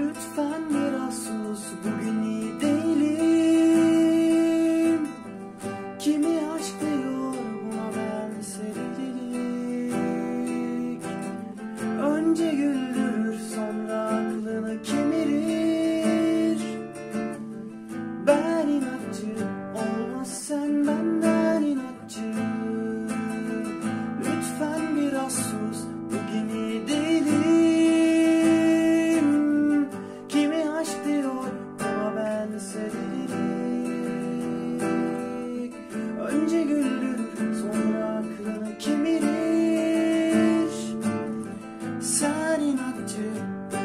Lütfen biraz sus bugün iyi değilim. Kimi aşk diyor buna ben sevgililik Önce güldürür sonra aklını kemirir Ben inatçı olmaz sen benden inatçı. Lütfen biraz sus to.